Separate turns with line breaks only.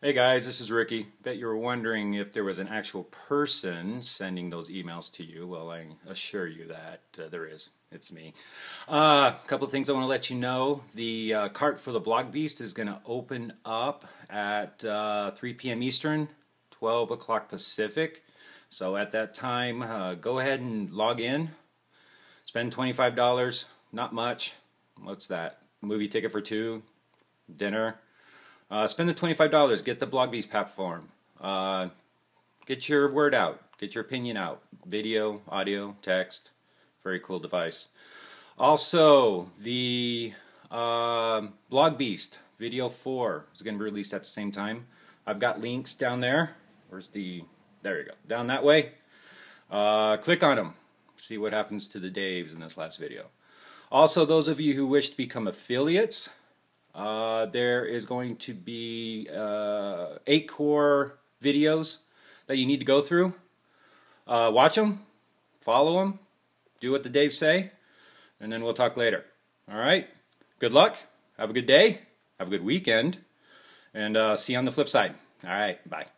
Hey guys, this is Ricky. Bet you were wondering if there was an actual person sending those emails to you. Well, I assure you that uh, there is. It's me. A uh, couple of things I want to let you know. The uh, cart for the Blog Beast is going to open up at uh, 3 p.m. Eastern, 12 o'clock Pacific. So at that time, uh, go ahead and log in. Spend $25. Not much. What's that? Movie ticket for two, dinner uh, spend the $25. Get the BlogBeast platform. Uh, get your word out. Get your opinion out. Video, audio, text. Very cool device. Also, the uh, BlogBeast Video 4 is going to be released at the same time. I've got links down there. Where's the... There you go. Down that way. Uh, click on them. See what happens to the Daves in this last video. Also, those of you who wish to become affiliates, uh, there is going to be uh, eight core videos that you need to go through. Uh, watch them, follow them, do what the Dave say, and then we'll talk later. All right? Good luck. Have a good day. Have a good weekend. And uh, see you on the flip side. All right. Bye.